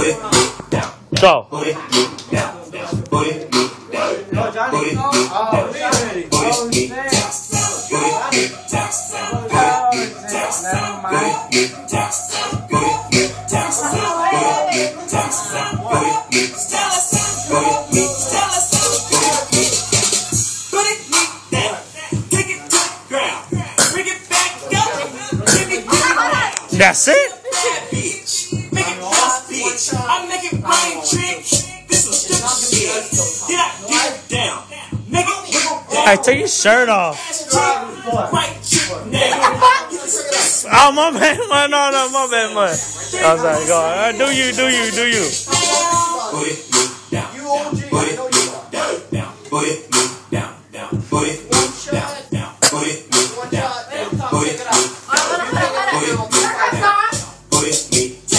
Go. Booty, move down. Booty, move down. No, Johnny. Oh, shit. Oh, shit. Never mind. That's it? It rain trick. This was stupid shit. Did I get it down? Make it wiggle Hey, take your shirt off. down. Right trick now. Oh, my bad, man. No, no, my bad, man. I was like, go. All right, uh, do you, do you, do you.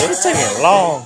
It's taking long.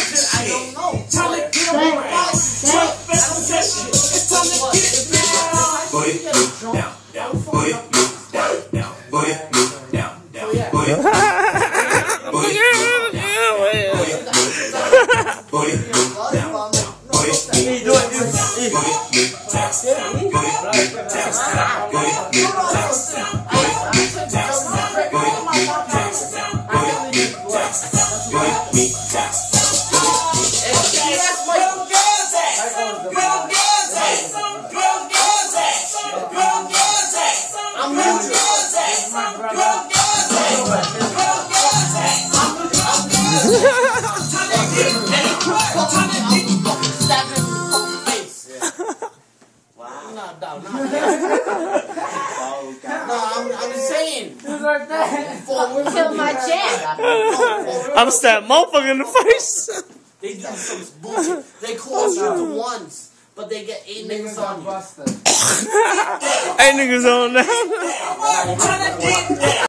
about shit I don't know. Time to get around. Drunk fest session. It's time to get it down. Get I'm, I'm just saying. Kill my jam. I'm stab motherfucker in the face. They do some bullshit. They call you to once, but they get eight niggas on you. eight niggas on now.